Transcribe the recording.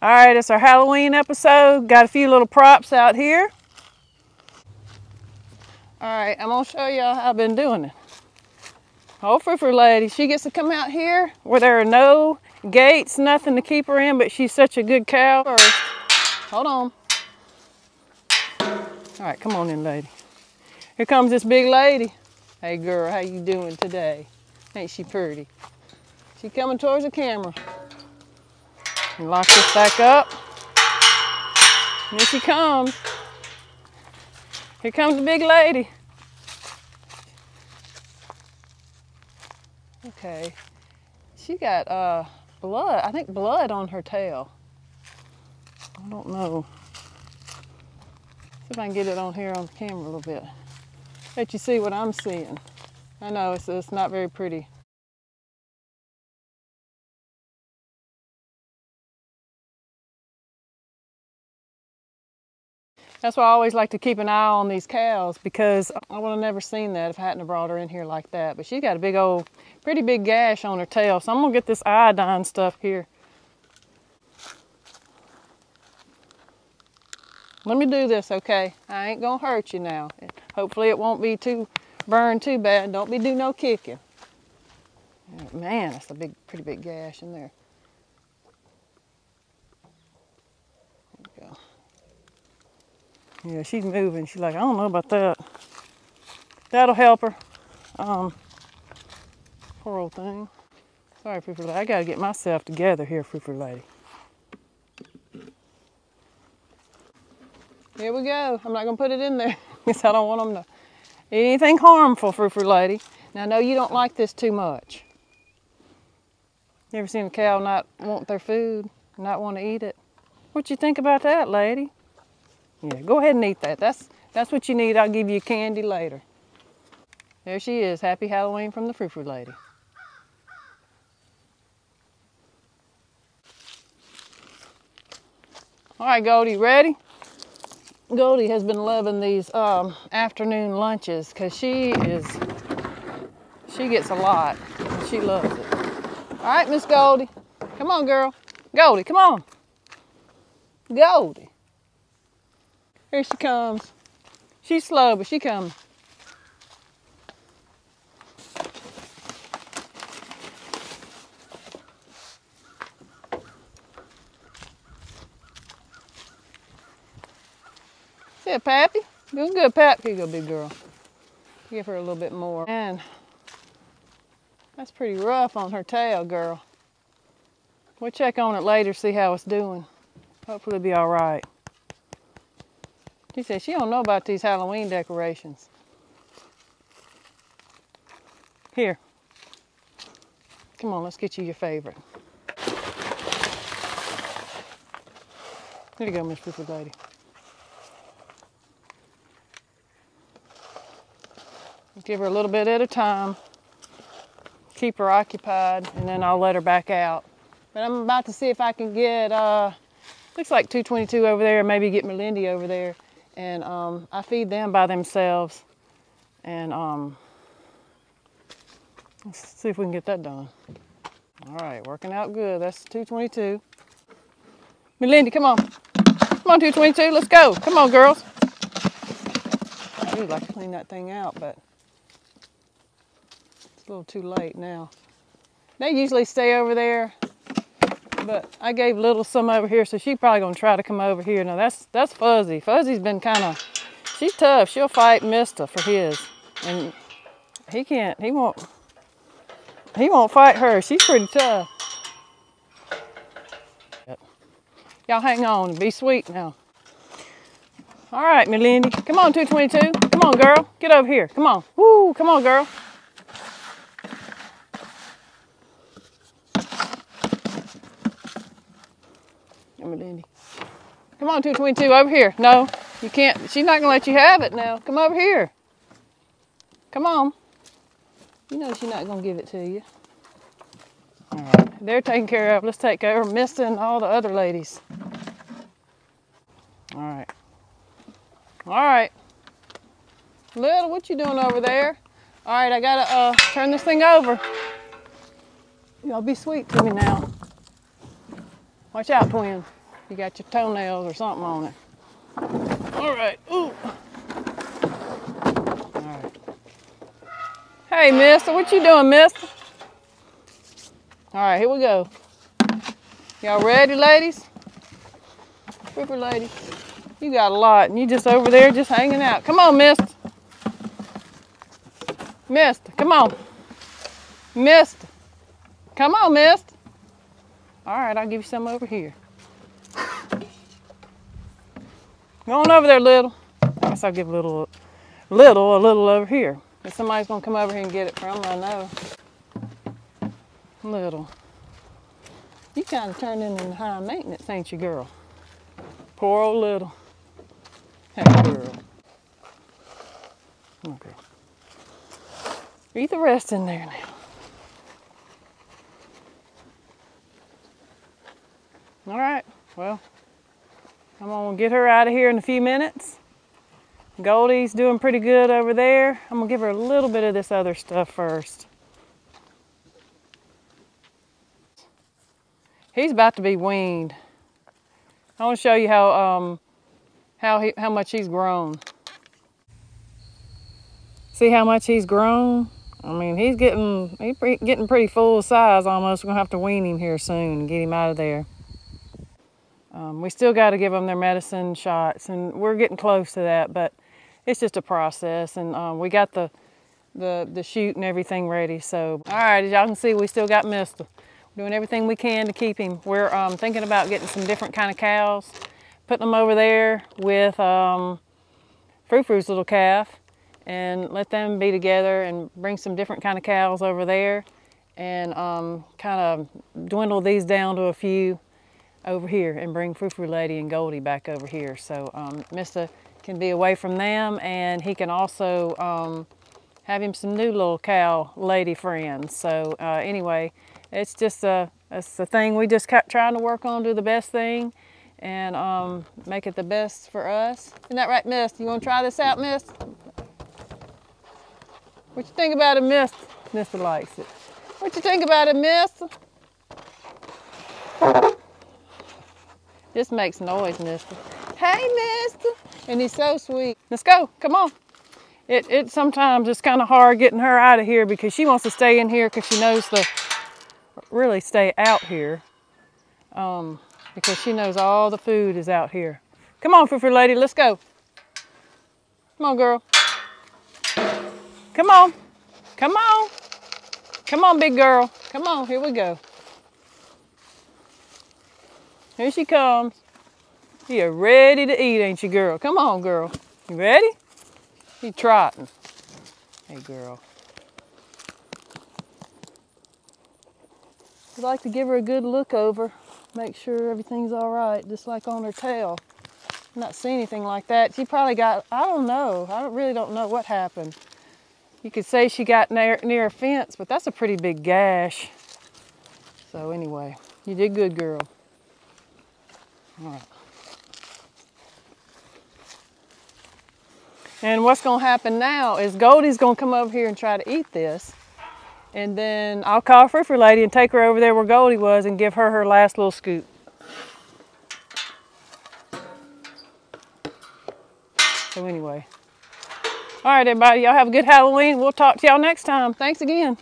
All right, it's our Halloween episode. Got a few little props out here. All right, I'm gonna show y'all how I've been doing it. Old Froo lady, she gets to come out here where there are no gates, nothing to keep her in, but she's such a good cow. Hold on. All right, come on in, lady. Here comes this big lady. Hey girl, how you doing today? Ain't she pretty? She coming towards the camera. And lock this back up. And here she comes. Here comes the big lady. Okay. She got uh, blood, I think blood on her tail. I don't know. See if I can get it on here on the camera a little bit. Let you see what I'm seeing. I know it's, it's not very pretty. That's why I always like to keep an eye on these cows because I would have never seen that if I hadn't brought her in here like that. But she's got a big old, pretty big gash on her tail. So I'm gonna get this iodine stuff here. Let me do this, okay? I ain't gonna hurt you now. Hopefully it won't be too burned too bad. Don't be do no kicking. Man, that's a big, pretty big gash in there. Yeah, she's moving. She's like, I don't know about that. That'll help her. Um, poor old thing. Sorry, Froo Lady. I gotta get myself together here, Froo Lady. Here we go. I'm not gonna put it in there because I don't want them to eat anything harmful, Froo Lady. Now, I know you don't like this too much. You ever seen a cow not want their food, not want to eat it? What you think about that, lady? Yeah, go ahead and eat that. That's, that's what you need. I'll give you candy later. There she is. Happy Halloween from the Froo Froo Lady. All right, Goldie, ready? Goldie has been loving these um, afternoon lunches because she is, she gets a lot. and she loves it. All right, Miss Goldie. Come on, girl. Goldie, come on. Goldie. Here she comes. She's slow, but she comes. See a Pappy? Doing good, Pap. Here you go, big girl. Give her a little bit more. And that's pretty rough on her tail, girl. We'll check on it later, see how it's doing. Hopefully it'll be all right. She said she don't know about these Halloween decorations. Here. Come on, let's get you your favorite. Here you go, Miss Pooper Lady. Give her a little bit at a time. Keep her occupied, and then I'll let her back out. But I'm about to see if I can get, uh, looks like 222 over there, maybe get Melindy over there and um, I feed them by themselves. And um, let's see if we can get that done. All right, working out good. That's 222. Melindy, come on. Come on, 222, let's go. Come on, girls. I would like to clean that thing out, but it's a little too late now. They usually stay over there but I gave Little some over here, so she's probably gonna try to come over here. Now that's that's Fuzzy. Fuzzy's been kind of, she's tough. She'll fight Mister for his, and he can't. He won't. He won't fight her. She's pretty tough. Y'all hang on. And be sweet now. All right, Melindy. Come on, 222. Come on, girl. Get over here. Come on. Woo, come on, girl. Melindy. Come on, 222, over here. No, you can't. She's not going to let you have it now. Come over here. Come on. You know she's not going to give it to you. All right, they're taken care of. Let's take care of Mister and all the other ladies. All right. All right. Little, what you doing over there? All right, I gotta uh, turn this thing over. Y'all be sweet to me now. Watch out, twin. You got your toenails or something on it. All right. Ooh. All right. Hey, mister, what you doing, mister? All right, here we go. Y'all ready, ladies? River ladies. You got a lot, and you just over there just hanging out. Come on, mister. Mister, come on. Mister. Come on, mister. All right, I'll give you some over here. Go on over there, little. I guess I'll give a little, little, a little over here. If somebody's gonna come over here and get it from, I know. Little. You kind of turned into high maintenance, ain't you, girl? Poor old little. Hey, girl. Okay. Eat the rest in there now. All right, well, I'm gonna get her out of here in a few minutes. Goldie's doing pretty good over there. I'm gonna give her a little bit of this other stuff first. He's about to be weaned. I want to show you how um, how he, how much he's grown. See how much he's grown? I mean, he's getting he's getting pretty full size almost. We're gonna have to wean him here soon and get him out of there. Um, we still got to give them their medicine shots, and we're getting close to that, but it's just a process. And um, we got the, the the and everything ready. So, all right, as y'all can see, we still got Mister. Doing everything we can to keep him. We're um, thinking about getting some different kind of cows, putting them over there with um, Froo little calf, and let them be together and bring some different kind of cows over there, and um, kind of dwindle these down to a few over here and bring Froo Froo Lady and Goldie back over here. So um, Mr. can be away from them and he can also um, have him some new little cow lady friends. So uh, anyway, it's just a, it's a thing we just kept trying to work on, do the best thing and um, make it the best for us. Isn't that right, Miss? You want to try this out, Miss? What you think about it, Miss? Mister likes it. What you think about it, Miss? Just makes noise, mister. Hey, mister. And he's so sweet. Let's go. Come on. It, it sometimes it's kind of hard getting her out of here because she wants to stay in here because she knows to really stay out here um, because she knows all the food is out here. Come on, Froo lady, let's go. Come on, girl. Come on. Come on. Come on, big girl. Come on, here we go. Here she comes. You're ready to eat, ain't you, girl? Come on, girl. You ready? You trotting. Hey, girl. I'd like to give her a good look over, make sure everything's all right, just like on her tail. Not see anything like that. She probably got, I don't know, I don't, really don't know what happened. You could say she got near, near a fence, but that's a pretty big gash. So anyway, you did good, girl. And what's to happen now is Goldie's to come over here and try to eat this. And then I'll call Froo Lady and take her over there where Goldie was and give her her last little scoop. So anyway. All right, everybody. Y'all have a good Halloween. We'll talk to y'all next time. Thanks again.